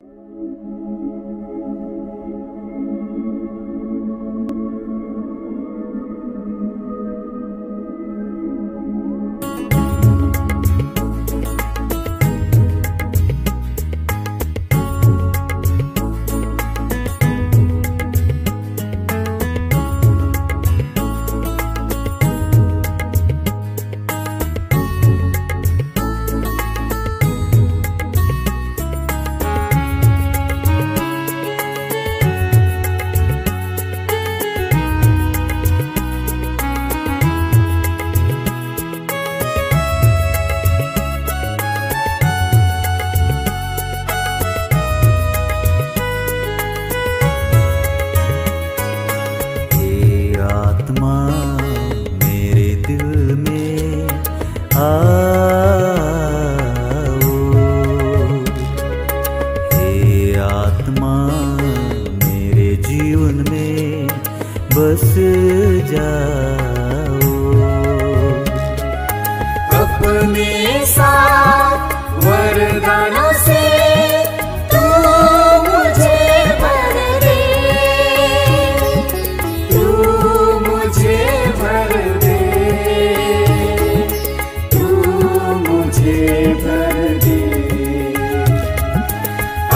Música से तू मुझे तू मुझे भर दे।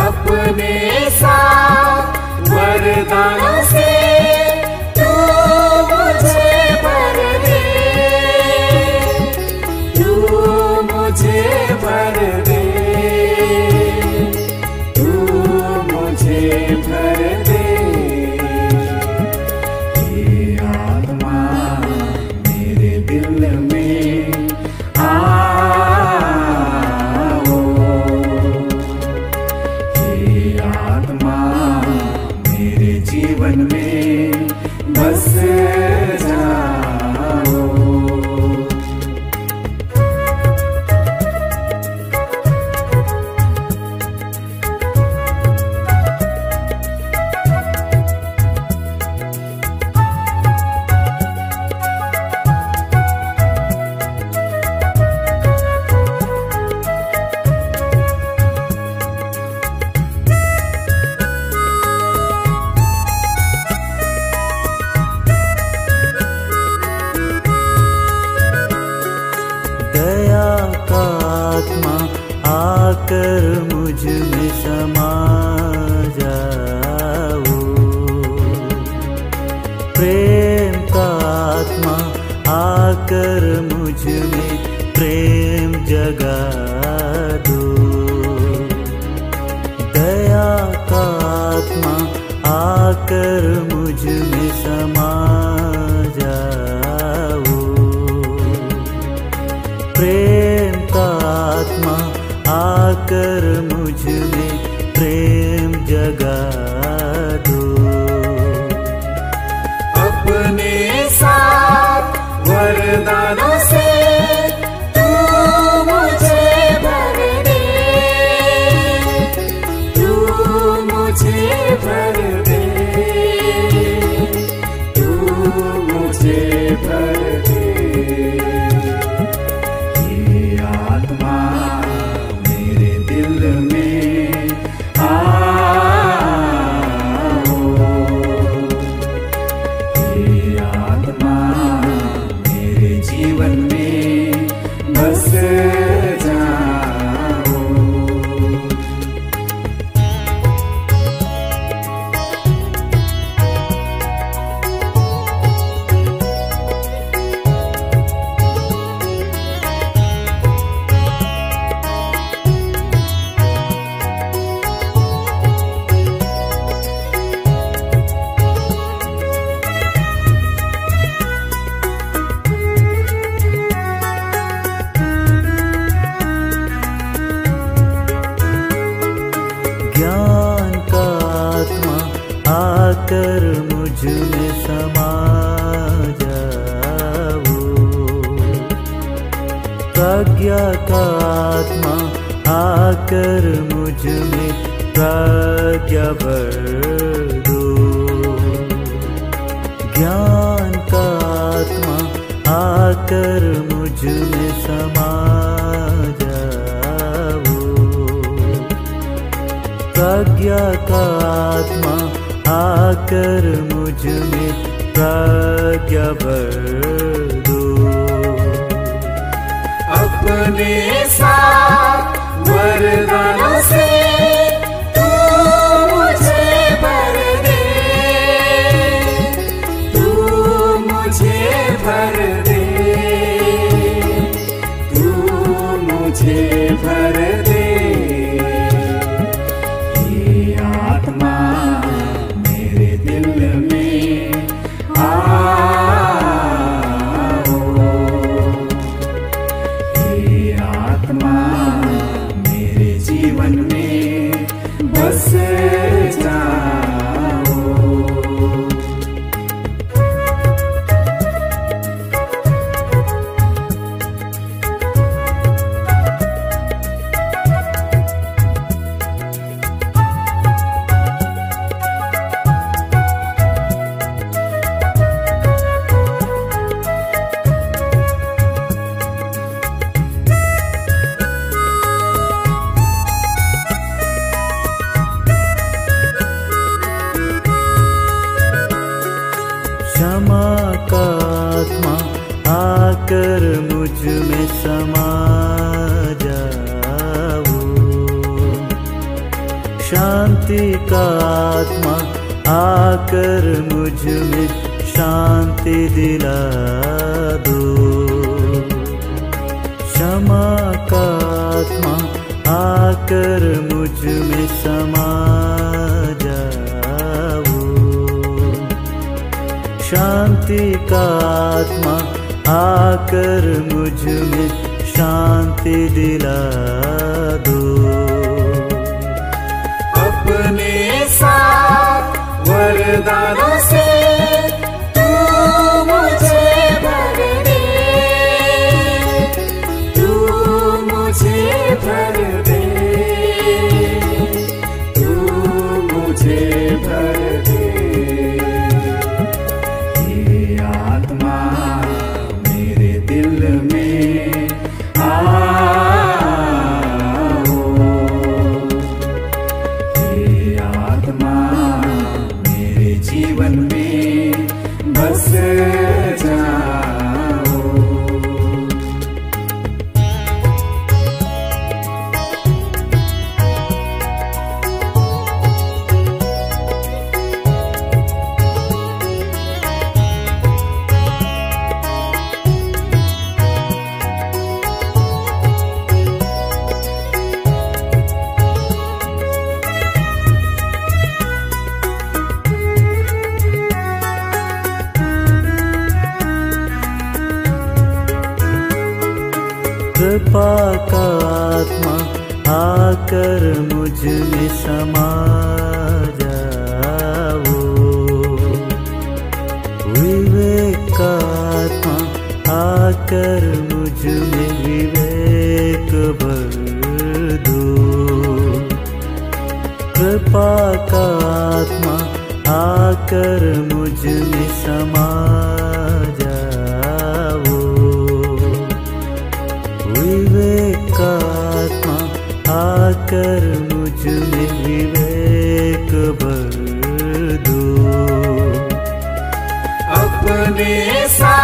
अपने साथ वरदानों से बस आत्मा आकर मुझमें समा जाओ। प्रेम का आत्मा आकर मुझमें प्रेम जगा दो। दया का आत्मा आकर मुझमें समा वरदानों से तू मुझे भर तू मुझे भर तू मुझे मुझमें समा जाओ आत्मा आकर मुझमें प्रज्ञा भर दो ज्ञान का आत्मा आकर मुझमें समा प्रज्ञा का आत्मा आकर मुझमें प्रज्ञा भर दो अपने वरदानों से मुझे भर तू मुझे भर दे। तू मुझे भर बस आकर मुझमें समा जाओ। शांति का आत्मा आकर मुझमें शांति दिला दो। क्षमा का आत्मा आकर मुझमें समा जाओ। शांति का आकर मुझमें शांति दिला दो। अपने साथ वरदानों से भर दे। जीवन में बस कृपा का आत्मा आकर मुझमें समा जाओ। विवेक का आत्मा आकर मुझमें विवेक भर दो। कृपा का आत्मा आकर मुझमें समा कर मुझमें विवेक भर दो। अपने साथ